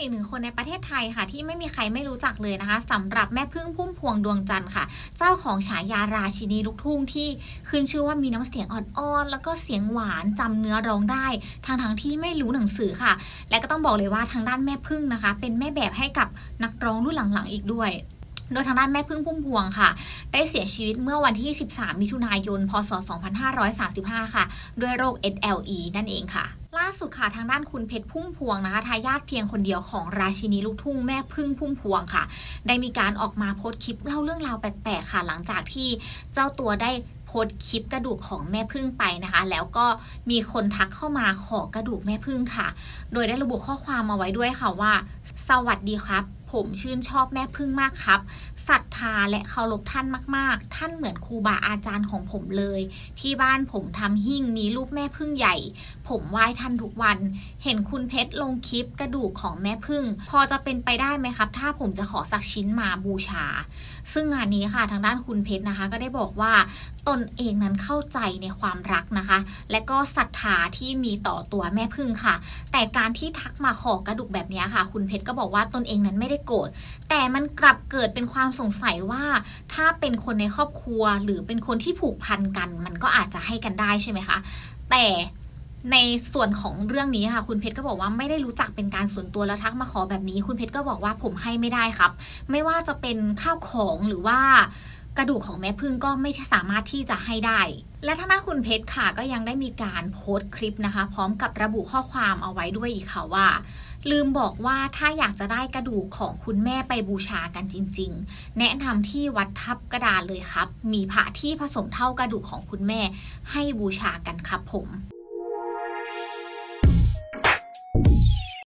อีกหนึ่งคนในประเทศไทยค่ะ ที่ไม่มีใครไม่รู้จักเลยนะคะสำหรับแม่พึ่งพุ่มพวงดวงจันทร์ค่ะ เจ้าของฉายาราชินีลูกทุ่งที่ขึ้นชื่อว่ามีน้ำเสียงอ่อนๆแล้วก็เสียงหวานจำเนื้อร้องได้ทางทั้งที่ไม่รู้หนังสือค่ะ และก็ต้องบอกเลยว่าทางด้านแม่พึ่งนะคะ เป็นแม่แบบให้กับนักร้องรุ่นหลังๆอีกด้วยโดยทางด้านแม่พึ่งพุ่มพวงค่ะ ได้เสียชีวิตเมื่อวันที่ 13 มิถุนายน พศ 2535 ค่ะ ด้วยโรค SLE นั่นเองค่ะาสุดค่ะทางด้านคุณเพชรพุ่มพวงนะคะทายาทเพียงคนเดียวของราชินีลูกทุ่งแม่พึ่งพุ่มพวงค่ะ ได้มีการออกมาโพสต์คลิปเล่าเรื่องราวแปลกๆค่ะ หลังจากที่เจ้าตัวได้โพสต์คลิปกระดูกของแม่พึ่งไปนะคะ แล้วก็มีคนทักเข้ามาขอกระดูกแม่พึ่งค่ะ โดยได้ระบุข้อความมาไว้ด้วยค่ะว่า สวัสดีครับ ผมชื่นชอบแม่พึ่งมากครับศรัทธาและเคารพท่านมาก ๆ ท่านเหมือนครูบาอาจารย์ของผมเลย ที่บ้านผมทำหิ้งมีรูปแม่พึ่งใหญ่ ผมไหว้ท่านทุกวัน เห็นคุณเพชรลงคลิปกระดูกของแม่พึ่ง พอจะเป็นไปได้ไหมครับ ถ้าผมจะขอสักชิ้นมาบูชา ซึ่งงานนี้ค่ะทางด้านคุณเพชรนะคะ ก็ได้บอกว่าตนเองนั้นเข้าใจในความรักนะคะ และก็ศรัทธาที่มีต่อตัวแม่พึ่งค่ะ แต่การที่ทักมาขอกระดูกแบบนี้ค่ะ คุณเพชรก็บอกว่าตนเองนั้นไม่ได้โกรธแต่มันกลับเกิดเป็นความสงสัยว่า ถ้าเป็นคนในครอบครัวหรือเป็นคนที่ผูกพันกัน มันก็อาจจะให้กันได้ใช่ไหมคะ แต่ในส่วนของเรื่องนี้ค่ะคุณเพชรก็บอกว่าไม่ได้รู้จักเป็นการส่วนตัวแล้วทักมาขอแบบนี้ คุณเพชรก็บอกว่าผมให้ไม่ได้ครับ ไม่ว่าจะเป็นข้าวของหรือว่า กระดูกของแม่พึ่งก็ไม่สามารถที่จะให้ได้ และทางด้านคุณเพชรค่ะก็ยังได้มีการโพสต์คลิปนะคะ พร้อมกับระบุข้อความเอาไว้ด้วยอีกค่ะว่า ลืมบอกว่าถ้าอยากจะได้กระดูกของคุณแม่ไปบูชากันจริง ๆ แนะนำที่วัดทับกระดานเลยครับ มีพระที่ผสมเท่ากระดูกของคุณแม่ให้บูชากันครับผม